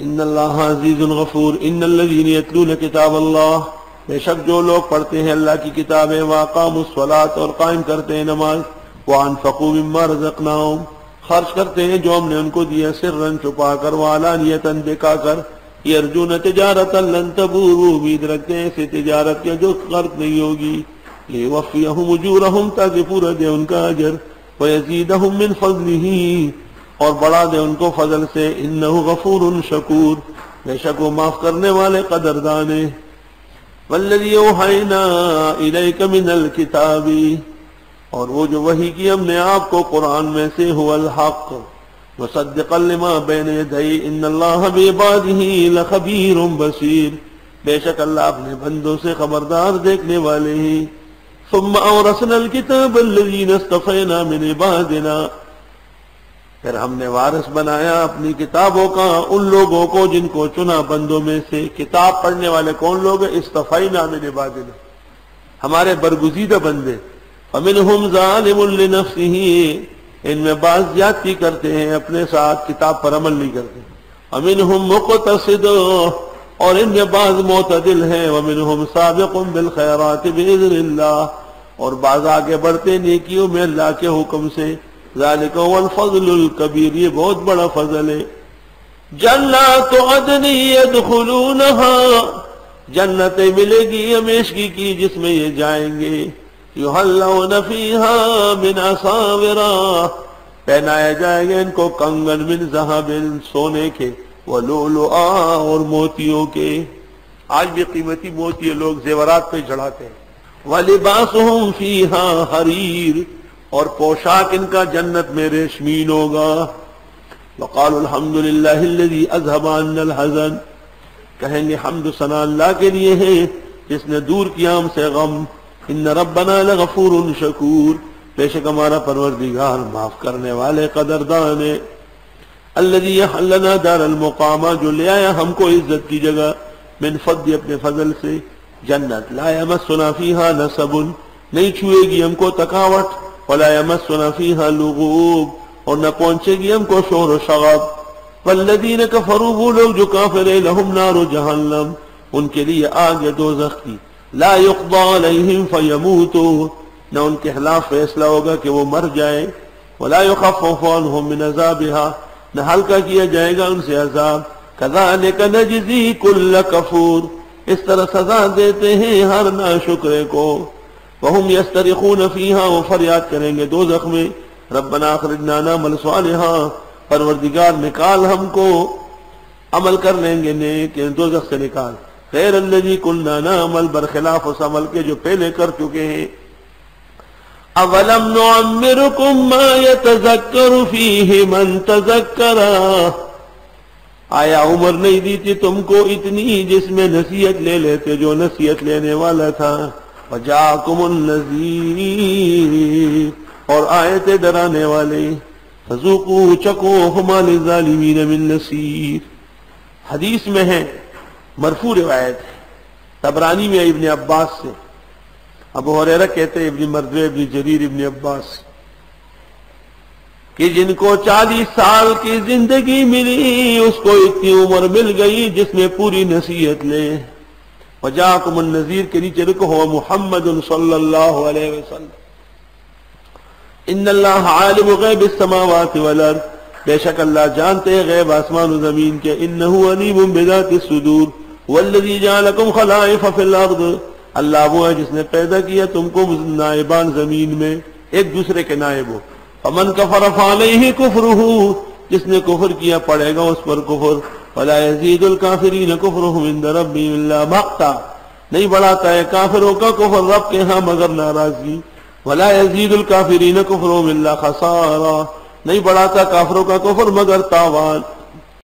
ان اللہ عزیز غفور، ان الذین یتلون کتاب اللہ۔ بے شک جو لوگ پڑھتے ہیں اللہ کی کتابیں واقام الصلاة اور قائم کرتے ہیں نماز۔ وانفقوا مما رزقناہم خرچ کرتے ہیں جو ہم نے ان کو دیا سرن چھپا کر وعلانیتن بکا کر۔ یرجون تجارتا لن تبور امید رکھتے ہیں ایسی تجارت کے جو غرق نہیں ہوگی۔ لیوفیہم اجورہم تاکہ پورا دے ان کا اجر۔ ویزیدہم من فضلہی اور بڑھا دے ان کو فضل سے۔ انہو غفور شکور۔ بے شک وہ معاف کرنے والے قدردانے والذی اوحینا الیک من الكتابی اور وہ جو وحی کی ہم نے آپ کو قرآن میں سے هو الحق۔ مصدقا لما بین یدئی ان اللہ بعباده لخبیر بصیر۔ بے شک اللہ اپنے بندوں سے خبردار دیکھنے والے ہیں۔ ثم اورثنا الكتاب الذين اصطفينا من عبادنا۔ پھر ہم نے وارث بنایا اپنی کتابوں کا، ان لوگوں کو جن کو چنا بندوں میں سے کتاب پڑھنے والے کون لوگ ہیں؟ استفائی نام نبادنا ہمارے برگزیدہ بندے۔ فمنہم ظالم لنفسه ان میں بعض زیادتی کرتے ہیں، اپنے ساتھ کتاب پر عمل نہیں کرتے۔ امنہم مقتصد۔ اور ان میں بعض معتدل ہیں۔ ومنہم سابق بالخیرات باذن اللہ۔ اور بعض آگے بڑھتے نیکیوں میں اللہ کے حکم سے۔ ذالک هو الفضل الكبیر، یہ بہت بڑا فضل ہے۔ جنات عدن يدخلونها جنتیں ملے گی ہمیشگی کی جس میں یہ جائیں گے۔ یحلون فیها من اصاورا پہنایا جائے گا ان کو کنگن من ذہب سونے کے ولؤلؤا اور موتیوں کے۔ آج بھی قیمتی موتی لوگ زیورات پہ چڑھاتے ہیں۔ وَلِبَاسُهُمْ فِيهَا حَرِيرٌ۔ اور پوشاک ان کا جنت میں ریشمین ہوگا۔ وقال الحمد للہ الذي اذهب عنا الحزن۔ کہیں گے حمد ثنا اللہ کے لیے ہے، جس نے دور کیا ہم سے غم۔ ان ربنا لغفور شکور۔ بے شک ہمارا پروردگار معاف کرنے والے قدردان ہے۔ الذي يحلنا دار المقامہ جو لے آیا ہم کو عزت کی جگہ۔ من فضل اپنے فضل سے۔ جنت لا يمسنا فيها نسب نہیں چھوئے گی ہم کو تکاوٹ ولا يمسنا فيها لغوب. اور نہ پہنچے گی ہم کو شور و شغب. والذین کفروا وہ لوگ جو کافر ہیں لهم نار جہنم. ان کے لیے آگ دوزخ کی. لا يقضى عليهم فيموتوا نہ ان کے خلاف فیصلہ ہوگا کہ وہ مر جائیں. ولا يخفف عنهم من عذابها. نہ ہلکا کیا جائے گا ان سے عذاب. كذلك نجزي كل كفور اس طرح سزا دیتے ہیں ہر ناشکرے کو. وهم يسترخون فيها وفریاد کریں گے دو زخمیں ربنا اخرجنا نعمل صالحا. پروردگار نکال ہم کو. عمل کر لیں گے نیک یعنی دو زخ سے نکال. خیر الذي كنا نعمل، برخلاف اس عمل کے جو پہلے کر چکے ہیں. اولم نعمركم ما يتذكر فيه من تذكر آیا عمر نہیں دی تھی تم کو اتنی جس میں نصیحت لے لیتے جو نصیحت لینے والا تھا؟ وجاکم النذیر اور آئے تھے ڈرانے والے فذوقو چکو ہما للظالمین من نصیر۔ حدیث میں ہے، مرفوع روایت ہے، تبرانی میں ابن عباس سے۔ ابو حریرہ کہتے ہیں ابن مردوی، ابن جریر، ابن عباس۔ کہ جن کو چالیس سال کی زندگی ملی، اس کو اتنی عمر مل گئی جس میں پوری نصیحت لے۔ وجاکم النذیر کے نیچے رکو، ہوا محمد صلی اللہ علیہ وسلم. ان اللہ عالم غیب السماوات والارض. بے شک اللہ جانتے ہیں غیب آسمان و زمین کے، انہو علیم بذات الصدور. والذی جعلکم خلائف فی الارض. اللہ وہ ہے جس نے پیدا کیا تم کو نائبان زمین میں، ایک دوسرے کے نائب ہو. فمن کفر فعلیہ کفرہو جس نے کفر کیا پڑے گا اس پر کفر. ولا يزيد الكافرين كفرهم عند ربهم الا مقتا نہیں بڑھاتا ہے کافروں کا کفر رب کے ہاں مگر ناراضگی۔ ولا يزيد الكافرين كفرهم الا خسارا نہیں بڑھاتا کافروں کا کفر مگر تاوان۔